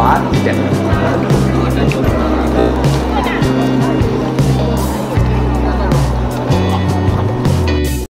What?